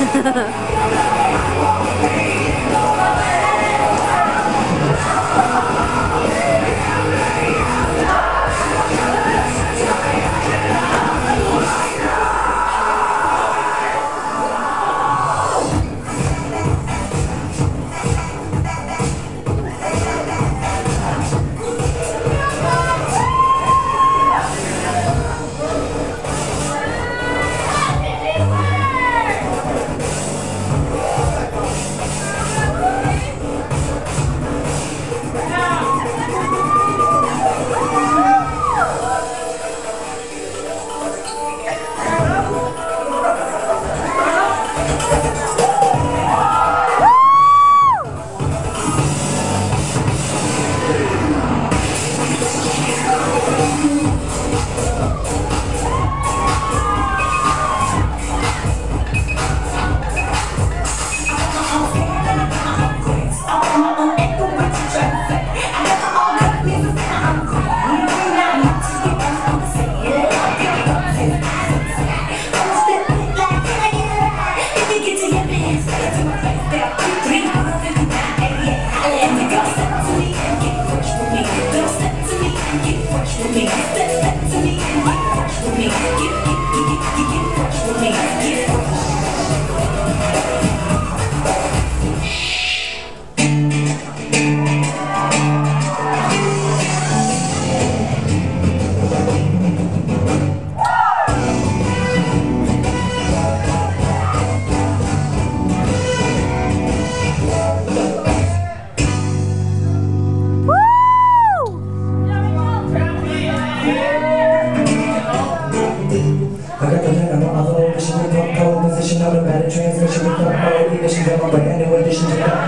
ハハハハ。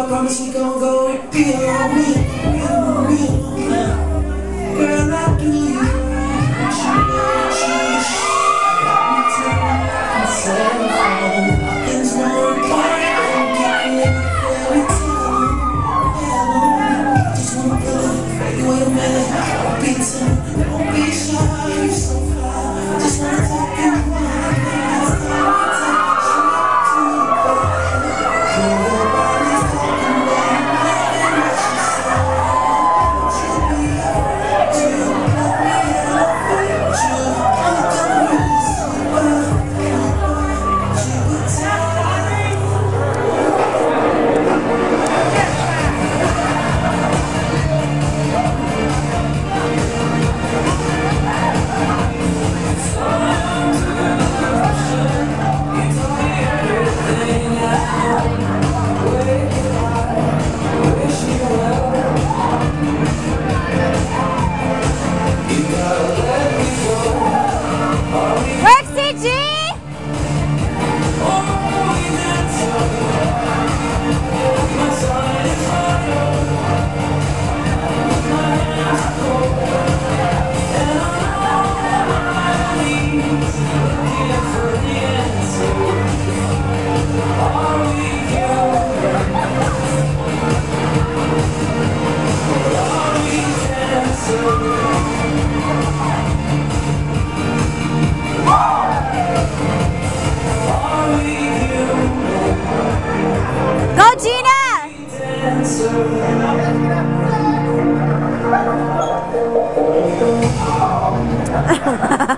I promise we gon' go and peel on me. Gina!